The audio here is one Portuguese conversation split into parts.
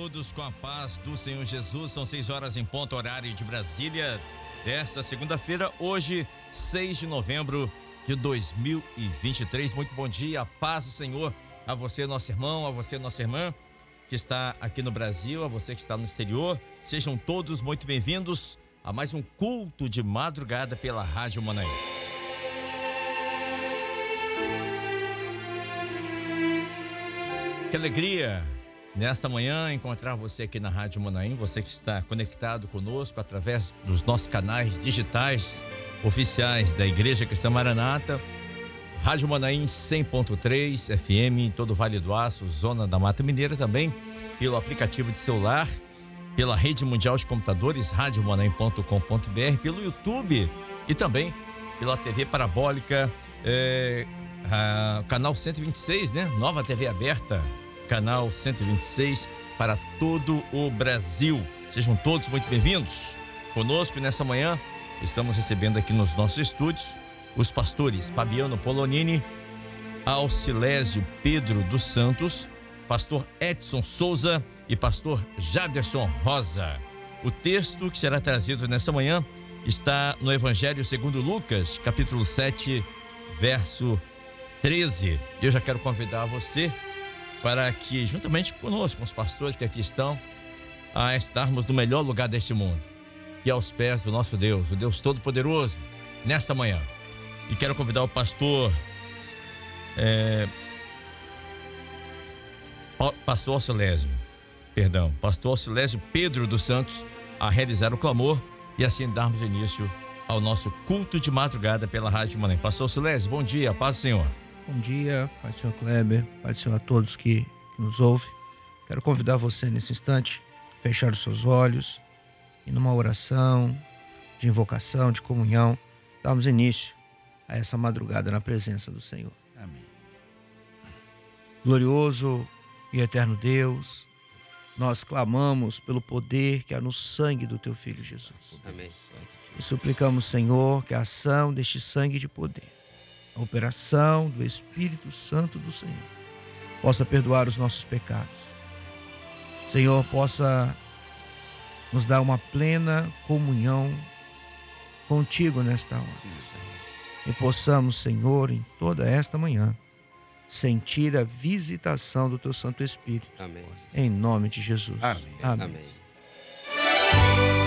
todos com a paz do Senhor Jesus. São seis horas em ponto horário de Brasília. Desta segunda-feira, hoje, 6 de novembro de 2023. Muito bom dia, paz do Senhor a você, nosso irmão, a você, nossa irmã, que está aqui no Brasil, a você que está no exterior. Sejam todos muito bem-vindos a mais um culto de madrugada pela Rádio Manaí. Que alegria nesta manhã encontrar você aqui na Rádio Manaim, você que está conectado conosco através dos nossos canais digitais oficiais da Igreja Cristã Maranata, Rádio Manaim 100.3 FM em todo o Vale do Aço, zona da Mata Mineira também, pelo aplicativo de celular, pela rede mundial de computadores radiomanaim.com.br, pelo YouTube e também pela TV parabólica, é, canal 126, né? Nova TV aberta, canal 126 para todo o Brasil. Sejam todos muito bem-vindos. Conosco nessa manhã, estamos recebendo aqui nos nossos estúdios os pastores Fabiano Polonini, Alcilésio Pedro dos Santos, pastor Edson Souza e pastor Jaderson Rosa. O texto que será trazido nessa manhã está no Evangelho segundo Lucas, capítulo 7, verso 13. Eu já quero convidar você para que, juntamente conosco, com os pastores que aqui estão, a estarmos no melhor lugar deste mundo, e aos pés do nosso Deus, o Deus Todo-Poderoso, nesta manhã. E quero convidar o pastor, é, pastor Alcilésio, perdão, pastor Alcilésio Pedro dos Santos, a realizar o clamor e assim darmos início ao nosso culto de madrugada pela Rádio Mané. Pastor Alcilésio, bom dia, paz do Senhor. Bom dia, Pai do Senhor Kleber, Pai do Senhor a todos que, que nos ouvem. Quero convidar você nesse instante a fechar os seus olhos e numa oração de invocação, de comunhão, darmos início a essa madrugada na presença do Senhor. Amém. Glorioso e eterno Deus, nós clamamos pelo poder que há no sangue do teu filho Jesus. Amém. E suplicamos, Senhor, que a ação deste sangue de poder a operação do Espírito Santo do Senhor possa perdoar os nossos pecados. Senhor, possa nos dar uma plena comunhão contigo nesta hora. Sim, e possamos, Senhor, em toda esta manhã, sentir a visitação do teu Santo Espírito. Amém. Em nome de Jesus. Amém. Amém. Amém.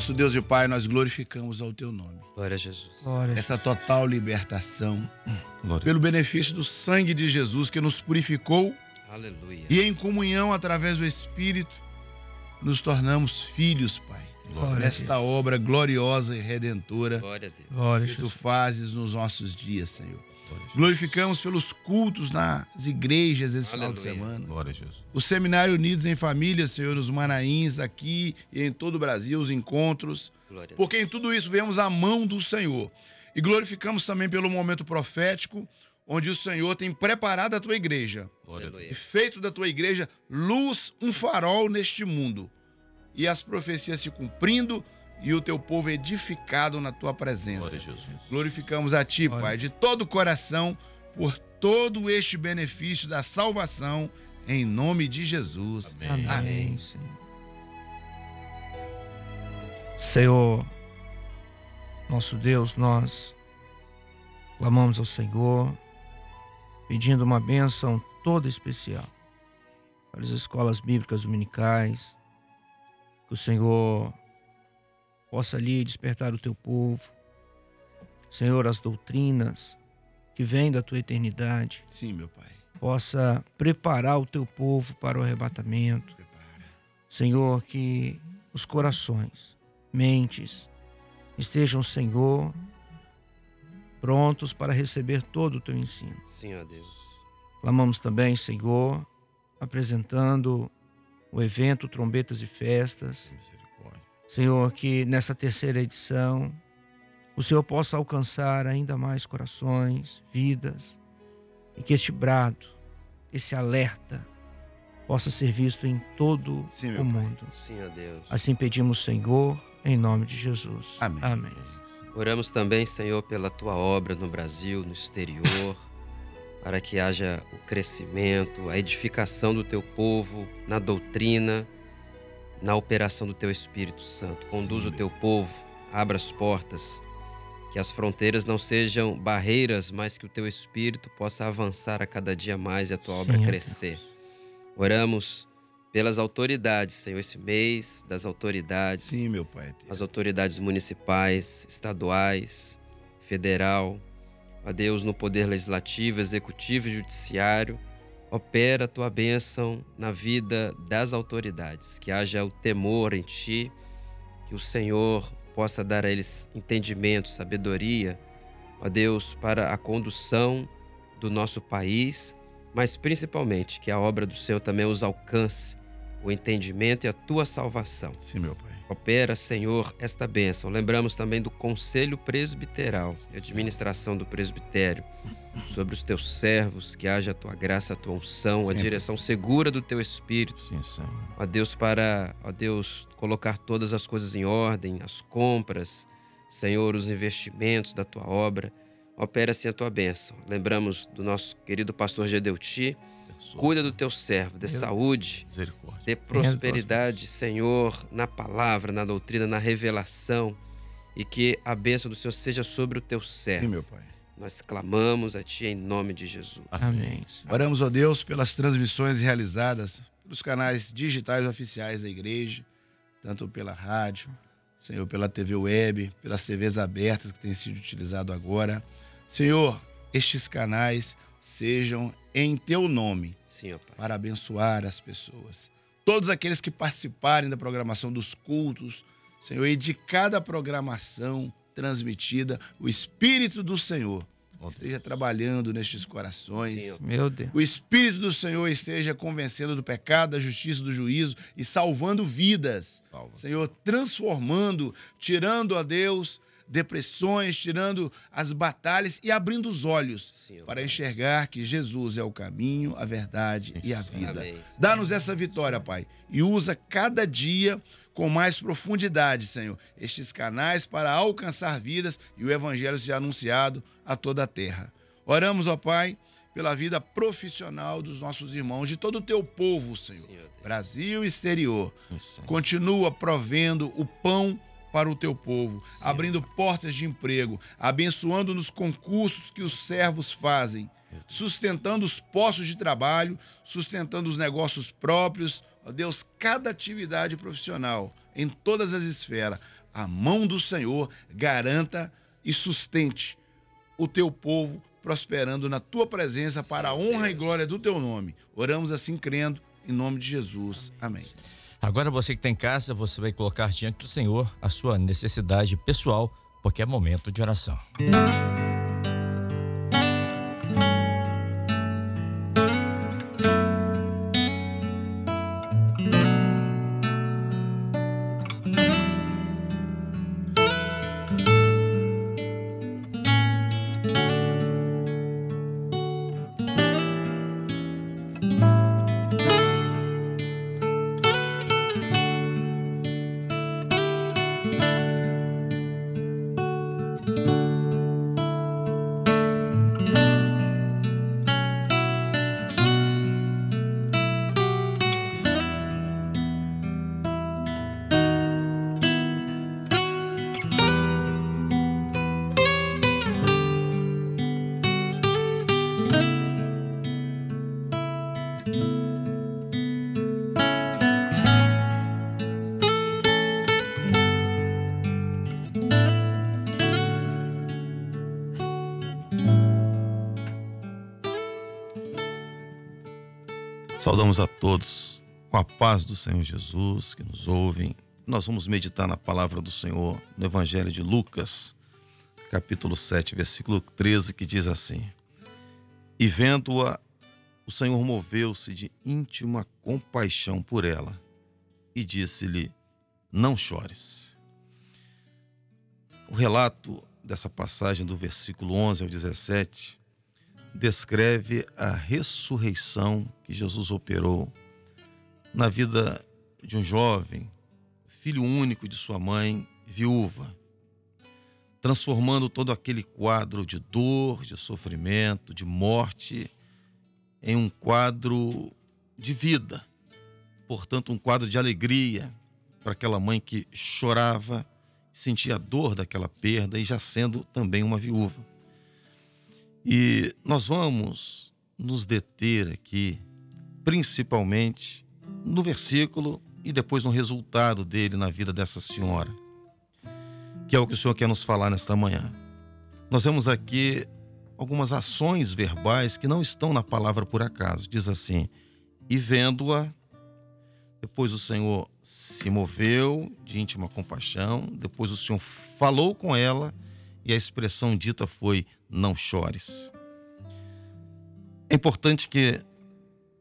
Nosso Deus e Pai, nós glorificamos ao teu nome. Glória a Jesus. Glória Essa Jesus. total libertação, Glória. pelo benefício do sangue de Jesus que nos purificou. Aleluia. E em comunhão através do Espírito, nos tornamos filhos, Pai. Glória Nesta obra gloriosa e redentora Glória a Deus. Glória que tu fazes nos nossos dias, Senhor. Glorificamos pelos cultos nas igrejas esse Aleluia. final de semana. Glória a Jesus. O Seminário Unidos em Família, Senhor, nos Manaíns, aqui e em todo o Brasil, os encontros. Porque em tudo isso vemos a mão do Senhor. E glorificamos também pelo momento profético, onde o Senhor tem preparado a tua igreja. E feito da tua igreja luz, um farol neste mundo. E as profecias se cumprindo e o teu povo edificado na tua presença. Glorificamos a ti, Pai, de todo o coração, por todo este benefício da salvação, em nome de Jesus. Amém. Amém. Senhor, nosso Deus, nós clamamos ao Senhor, pedindo uma bênção toda especial para as escolas bíblicas dominicais, que o Senhor possa ali despertar o teu povo. Senhor, as doutrinas que vêm da tua eternidade. Sim, meu Pai. Possa preparar o teu povo para o arrebatamento. Prepara. Senhor, que os corações, mentes, estejam, Senhor, prontos para receber todo o teu ensino. Sim, ó Deus. Clamamos também, Senhor, apresentando o evento Trombetas e Festas. Senhor, que nessa terceira edição o Senhor possa alcançar ainda mais corações, vidas, e que este brado, esse alerta, possa ser visto em todo Sim, o mundo. Sim, Deus. Assim pedimos, Senhor, em nome de Jesus. Amém. Amém. Oramos também, Senhor, pela tua obra no Brasil, no exterior, para que haja o crescimento, a edificação do teu povo na doutrina na operação do teu Espírito Santo. Conduz Sim, o teu povo, abra as portas, que as fronteiras não sejam barreiras, mas que o teu Espírito possa avançar a cada dia mais e a tua Sim, obra crescer. Deus. Oramos pelas autoridades, Senhor, esse mês das autoridades. Sim, meu Pai. As autoridades municipais, estaduais, federal, a Deus no poder legislativo, executivo e judiciário opera a tua bênção na vida das autoridades, que haja o temor em ti, que o Senhor possa dar a eles entendimento, sabedoria, ó Deus, para a condução do nosso país, mas principalmente que a obra do Senhor também os alcance, o entendimento e a tua salvação. Sim, meu Pai. Opera, Senhor, esta bênção. Lembramos também do Conselho Presbiteral e administração do presbitério sobre os teus servos, que haja a tua graça, a tua unção, Sempre. a direção segura do teu espírito. Sim, Senhor. Ó Deus, para, ó Deus, colocar todas as coisas em ordem, as compras, Senhor, os investimentos da tua obra. Opera assim a tua bênção. Lembramos do nosso querido pastor Gedeuti. Cuida do teu servo, de saúde, de prosperidade, Senhor, na palavra, na doutrina, na revelação. E que a bênção do Senhor seja sobre o teu servo. Sim, meu Pai nós clamamos a Ti em nome de Jesus. Amém. Oramos, ó Deus, pelas transmissões realizadas pelos canais digitais oficiais da igreja, tanto pela rádio, Senhor, pela TV web, pelas TVs abertas que têm sido utilizado agora. Senhor, estes canais sejam em Teu nome Sim, para abençoar as pessoas. Todos aqueles que participarem da programação dos cultos, Senhor, e de cada programação transmitida, o Espírito do Senhor esteja trabalhando nestes corações. Sim, meu Deus. O Espírito do Senhor esteja convencendo do pecado, da justiça, do juízo e salvando vidas. Salva, Senhor, transformando, tirando a Deus depressões, tirando as batalhas e abrindo os olhos Sim, para enxergar que Jesus é o caminho, a verdade e a vida. Dá-nos essa vitória, Pai, e usa cada dia com mais profundidade, Senhor, estes canais para alcançar vidas e o evangelho ser anunciado a toda a terra. Oramos, ó Pai, pela vida profissional dos nossos irmãos, de todo o teu povo, Senhor. Senhor Brasil e exterior. Sim, Continua provendo o pão para o teu povo, Sim. abrindo portas de emprego, abençoando nos concursos que os servos fazem, sustentando os postos de trabalho, sustentando os negócios próprios, ó Deus, cada atividade profissional, em todas as esferas, a mão do Senhor garanta e sustente o teu povo prosperando na tua presença para a honra e glória do teu nome. Oramos assim crendo em nome de Jesus. Amém. Agora você que está em casa, você vai colocar diante do Senhor a sua necessidade pessoal, porque é momento de oração. Música Saudamos a todos com a paz do Senhor Jesus que nos ouvem. Nós vamos meditar na palavra do Senhor no Evangelho de Lucas, capítulo 7, versículo 13, que diz assim: E vendo-a, o Senhor moveu-se de íntima compaixão por ela e disse-lhe: Não chores. O relato dessa passagem do versículo 11 ao 17 descreve a ressurreição que Jesus operou na vida de um jovem, filho único de sua mãe, viúva, transformando todo aquele quadro de dor, de sofrimento, de morte, em um quadro de vida. Portanto, um quadro de alegria para aquela mãe que chorava, sentia a dor daquela perda e já sendo também uma viúva. E nós vamos nos deter aqui, principalmente no versículo e depois no resultado dele na vida dessa senhora, que é o que o Senhor quer nos falar nesta manhã. Nós vemos aqui algumas ações verbais que não estão na palavra por acaso. Diz assim: E vendo-a, depois o Senhor se moveu de íntima compaixão, depois o Senhor falou com ela e a expressão dita foi: não chores. É importante que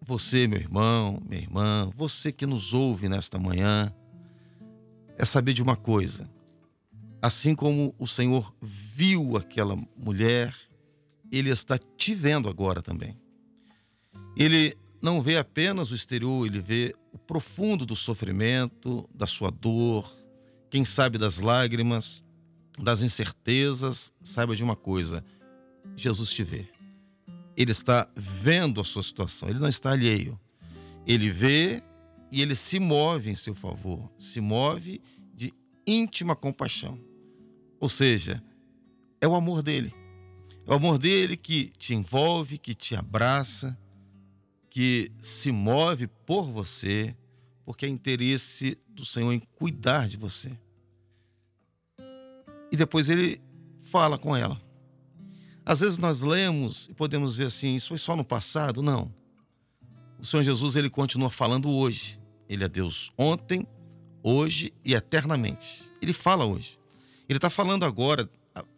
você, meu irmão, minha irmã, você que nos ouve nesta manhã, é saber de uma coisa. Assim como o Senhor viu aquela mulher, Ele está te vendo agora também. Ele não vê apenas o exterior, ele vê o profundo do sofrimento, da sua dor, quem sabe das lágrimas, das incertezas, saiba de uma coisa: Jesus te vê. Ele está vendo a sua situação, ele não está alheio. Ele vê e ele se move em seu favor, se move de íntima compaixão. Ou seja, é o amor dele. É o amor dele que te envolve, que te abraça, que se move por você, porque é interesse do Senhor em cuidar de você. E depois ele fala com ela. Às vezes nós lemos e podemos ver assim, isso foi só no passado? Não. O Senhor Jesus ele continua falando hoje. Ele é Deus ontem, hoje e eternamente. Ele fala hoje. Ele está falando agora,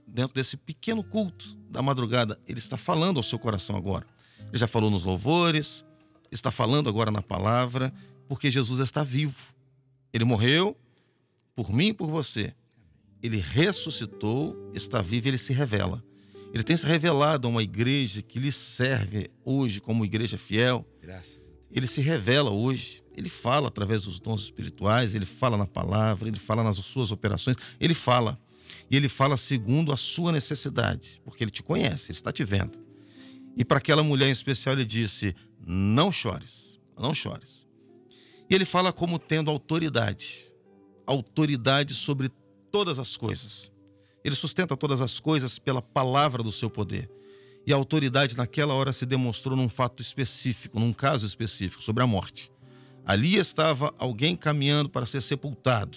dentro desse pequeno culto da madrugada, ele está falando ao seu coração agora. Ele já falou nos louvores, está falando agora na palavra, porque Jesus está vivo. Ele morreu por mim e por você ele ressuscitou, está vivo e ele se revela. Ele tem se revelado a uma igreja que lhe serve hoje como igreja fiel. Graças. Ele se revela hoje. Ele fala através dos dons espirituais, ele fala na palavra, ele fala nas suas operações, ele fala. E ele fala segundo a sua necessidade, porque ele te conhece, ele está te vendo. E para aquela mulher em especial ele disse: Não chores, não chores. E ele fala como tendo autoridade autoridade sobre todas as coisas. Ele sustenta todas as coisas pela palavra do seu poder. E a autoridade naquela hora se demonstrou num fato específico, num caso específico, sobre a morte. Ali estava alguém caminhando para ser sepultado.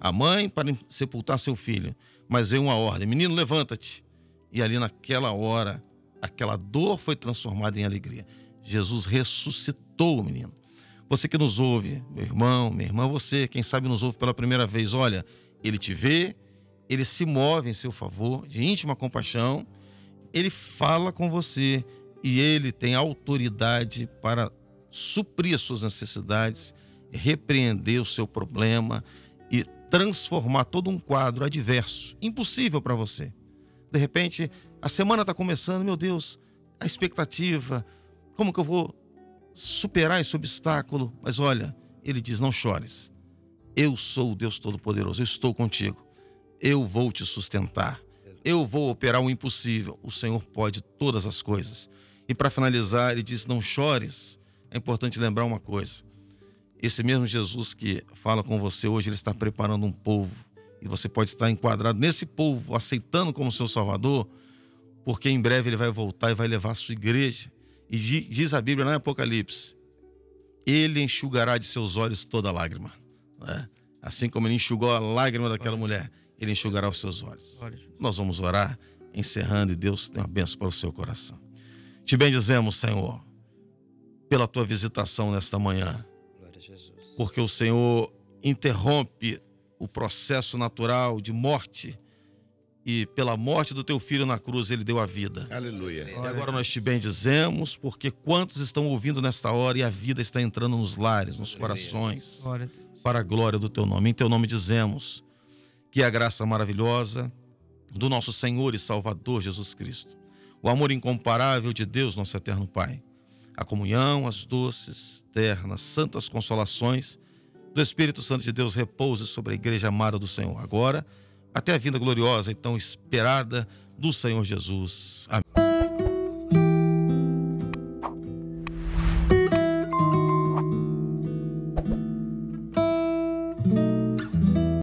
a mãe para sepultar seu filho, mas veio uma ordem: menino, levanta-te. E ali naquela hora, aquela dor foi transformada em alegria. Jesus ressuscitou o menino. Você que nos ouve, meu irmão, minha irmã, você, quem sabe nos ouve pela primeira vez, olha, ele te vê, ele se move em seu favor, de íntima compaixão, ele fala com você e ele tem autoridade para suprir as suas necessidades, repreender o seu problema e transformar todo um quadro adverso, impossível para você. De repente, a semana está começando, meu Deus, a expectativa, como que eu vou superar esse obstáculo? Mas olha, ele diz: não chores. Eu sou o Deus Todo-Poderoso, estou contigo. Eu vou te sustentar. Eu vou operar o impossível. O Senhor pode todas as coisas. E para finalizar, ele diz: não chores. É importante lembrar uma coisa. Esse mesmo Jesus que fala com você hoje, ele está preparando um povo. E você pode estar enquadrado nesse povo, aceitando como seu Salvador, porque em breve ele vai voltar e vai levar a sua igreja. E diz a Bíblia lá em Apocalipse: Ele enxugará de seus olhos toda lágrima. Né? Assim como ele enxugou a lágrima daquela mulher, ele enxugará os seus olhos. Nós vamos orar, encerrando, e Deus tem uma benção para o seu coração. Te bendizemos, Senhor, pela tua visitação nesta manhã. Porque o Senhor interrompe o processo natural de morte e pela morte do teu filho na cruz ele deu a vida. Aleluia. E agora nós te bendizemos porque quantos estão ouvindo nesta hora e a vida está entrando nos lares, nos corações, para a glória do teu nome. Em teu nome dizemos que a graça maravilhosa do nosso Senhor e Salvador Jesus Cristo, o amor incomparável de Deus, nosso eterno Pai, a comunhão, as doces, ternas, santas consolações do Espírito Santo de Deus repouse sobre a igreja amada do Senhor agora até a vinda gloriosa e tão esperada do Senhor Jesus. Amém.